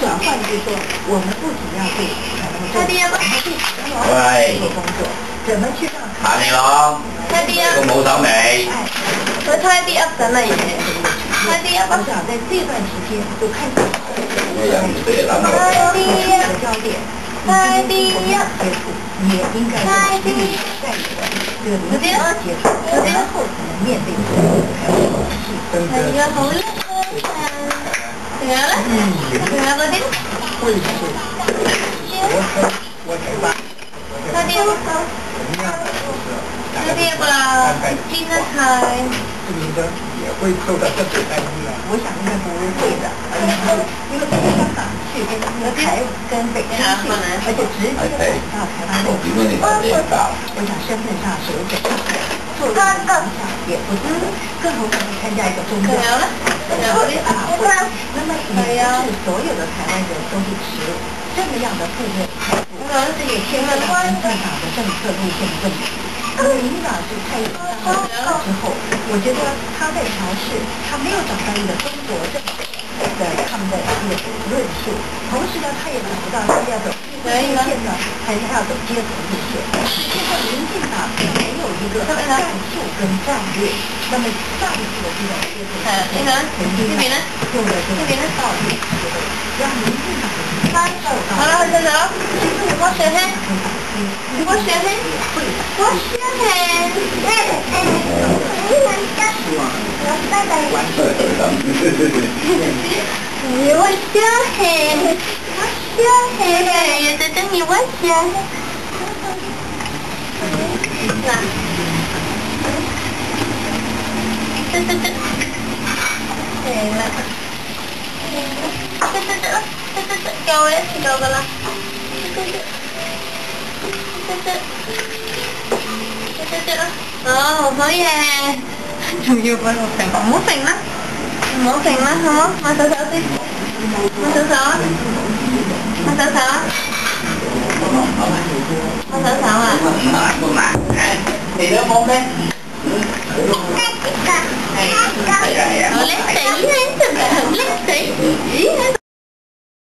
转换，就说我们不仅要对快递员的工作，怎么去让快递员工作好，这个没有走味。和快递员的那一年，我想在这段时间，就看清楚。快递员的教练，我们接触，也应该有心理上的这个对你们了后才能面对哎呀，好嘞。会的，会我的也想应该不会的，因为台湾去跟台湾、跟北京去，而且直接走到台湾有所也不多，更何况参加一个工作，然那么也不是所有的台湾人都是持这么样的面态度。独，也牵扯到现台的党的政策路线问题。民进党就太……始后，到时候我觉得他在尝试，他没有找到一个中国政策的他们的论述，同时呢他也找不到他要走路线的，还是他要走街头路线。所以，现在民进党没有一个战术跟战略，那么一次的这种……呃，李能，李敏呢？有的特别的少，让您去买三手的。好了，等等，我学黑，我学黑，我学黑。你我学黑，我学黑，有的等你我学黑。那，这这这，对了。Trời ơi, được rồi là Ờ, mới ra Dù dù mà một thằng còn mút tiền lắm Mút tiền lắm không? Mà sợ sợ đi Mà sợ sợ Mà sợ sợ Mà sợ sợ à? à. Thì đứa mốt đấy